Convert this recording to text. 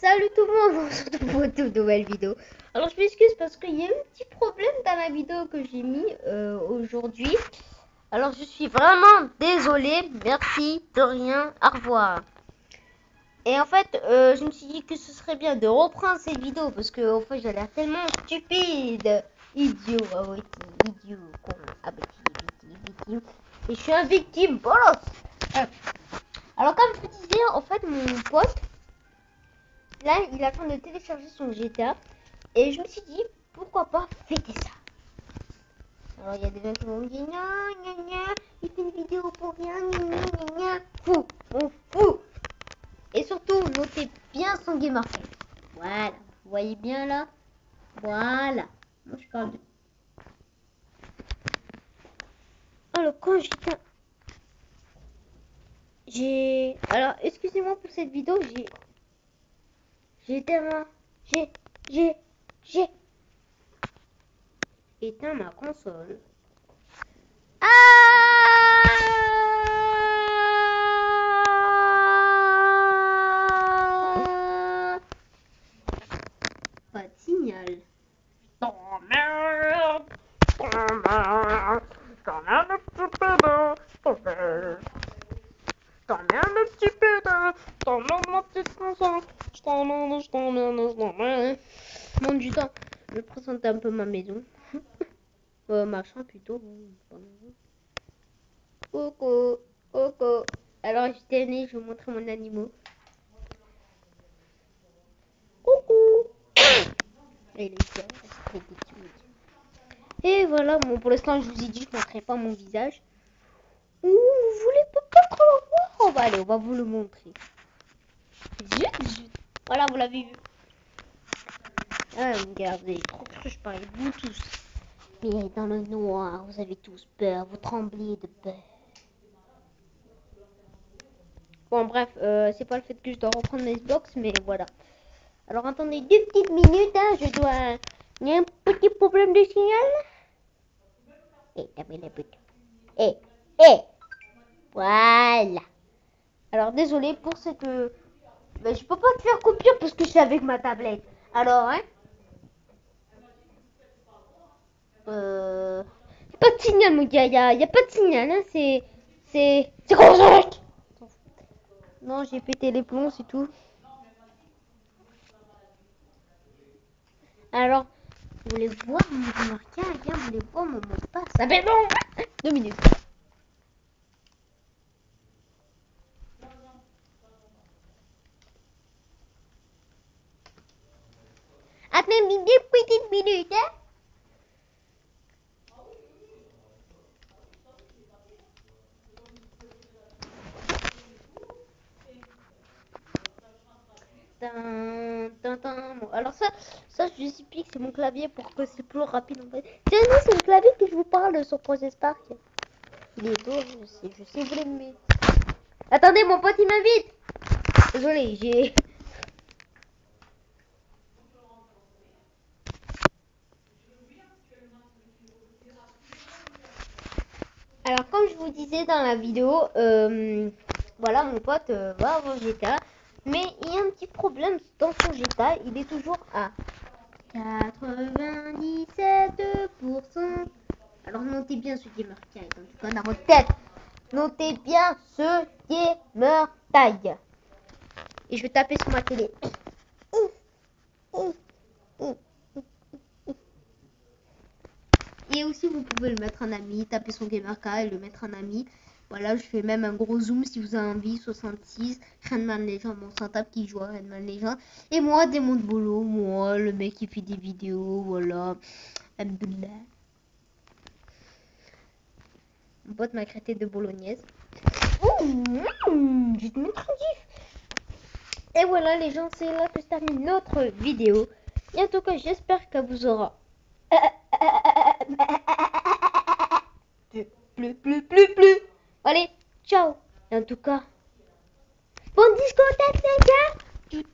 Salut tout le monde, on se retrouve pour une nouvelle vidéo. Alors je m'excuse parce qu'il y a un petit problème dans la vidéo que j'ai mis euh, aujourd'hui. Alors je suis vraiment désolée, merci, de rien, au revoir. Et en fait, euh, je me suis dit que ce serait bien de reprendre cette vidéo parce que fait j'ai l'air tellement stupide. Idiot, ah idiot, con, ah bah, victime, Et je suis un victime, bolos. Euh, alors comme je vous disais, en fait mon pote, là il est en train de télécharger son GTA. Et je me suis dit, pourquoi pas fêter ça alors il y a des gens qui vont me dire, non, gna, gna, il fait une vidéo pour rien, gna, gna, gna, fou, on fou. Et surtout, notez bien son gamer Voilà, vous voyez bien là Voilà. Moi je parle de... Alors quand j'étais... J'ai... Alors, excusez-moi pour cette vidéo, j'ai... Tellement... J'ai... J'ai... J'ai éteint ma console. Ah Pas de signal. T'emmerdes T'emmerdes T'emmerdes petit pédale T'emmerdes petit pédale T'emmerdes ma petite console Je t'emmerde, je t'emmerde, je je vais présenter un peu ma maison. euh, ma plutôt. Coucou, coucou. Alors j'étais né, je vous montrer mon animal. Coucou. Et voilà, bon, pour l'instant, je vous ai dit, je ne montrerai pas mon visage. Vous voulez peut-être le voir On va aller, on va vous le montrer. Voilà, vous l'avez vu. Ah, regardez, trop que je parle de vous tous. Mais dans le noir, vous avez tous peur, vous tremblez de peur. Bon, bref, euh, c'est pas le fait que je dois reprendre mes Xbox, mais voilà. Alors, attendez deux petites minutes, hein, je dois... Il y a un petit problème de signal. T'as mis la pute. Eh, eh Voilà. Alors, désolé pour ce que... Mais je peux pas te faire coupure parce que je suis avec ma tablette. Alors, hein? Euh... Pas de signal, mon gars. Il n'y a, pas de signal. Hein. C'est. C'est. C'est. Non, j'ai pété les plombs, c'est tout. Alors, vous voulez voir mon remarquage Vous voulez voir mon mot de passe? Ça fait bon Deux minutes. Attendez deux petites minutes, hein Alors ça, ça je vous explique, c'est mon clavier pour que c'est plus rapide en fait. c'est le clavier que je vous parle sur Project Spark. Il est beau, je sais, je sais, vous l'aimez. Attendez, mon pote il m'invite. Désolé, j'ai... Alors comme je vous disais dans la vidéo, euh, voilà mon pote euh, va avoir GTA. Mais il y a un petit problème dans son GTA, il est toujours à 97%. Alors notez bien ce gamer tag, dans votre. Notez bien ce gamer tag. Et je vais taper sur ma télé. Aussi vous pouvez le mettre en ami, taper son gamer tag et le mettre en ami. Voilà, je fais même un gros zoom si vous avez envie. 66, Redman Legend, mon sans qui joue à Redman Legend. Et moi, Démon de Bolo, moi, le mec qui fait des vidéos, voilà. Mon pote m'a créé de bolognaise. Mmh, je te mettre Et voilà les gens, c'est là que je termine notre vidéo. Et en tout cas, j'espère que vous aura... Plus, plus, plus, plus. Allez, ciao. Et en tout cas, bonne discothèque les gars.